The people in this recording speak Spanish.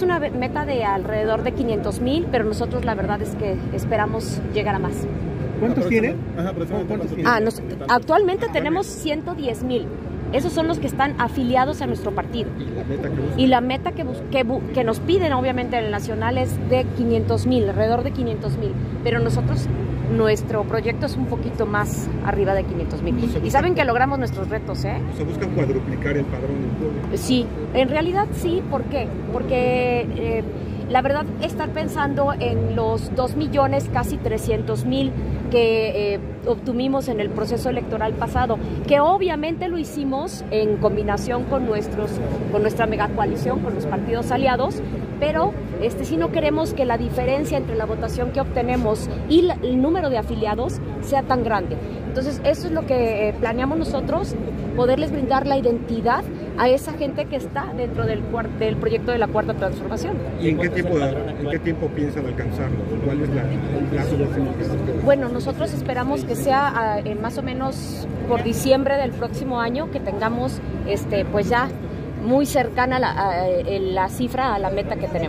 tenemos una meta de alrededor de 500 mil, pero nosotros la verdad es que esperamos llegar a más. ¿Cuántos tienen? Ah, actualmente tenemos 110 mil. Esos son los que están afiliados a nuestro partido. Y la meta que, que, nos piden, obviamente, en el Nacional es de 500 mil, alrededor de 500 mil. Pero nosotros, nuestro proyecto es un poquito más arriba de 500 mil. Y saben que logramos nuestros retos, ¿eh? ¿Se buscan cuadruplicar el padrón del pueblo? Sí, en realidad sí. ¿Por qué? Porque... Eh, la verdad, estar pensando en los 2 millones, casi 300 mil que eh, obtuvimos en el proceso electoral pasado, que obviamente lo hicimos en combinación con, nuestros, con nuestra megacoalición, con los partidos aliados, pero este, si no queremos que la diferencia entre la votación que obtenemos y el número de afiliados sea tan grande. Entonces, eso es lo que eh, planeamos nosotros, poderles brindar la identidad a esa gente que está dentro del, del proyecto de la Cuarta Transformación. ¿Y en qué tiempo, en qué tiempo piensan alcanzarlo? ¿Cuál es la, el plazo? Bueno, nosotros esperamos que sea ah, más o menos por diciembre del próximo año que tengamos este, pues ya muy cercana la, la cifra a la meta que tenemos.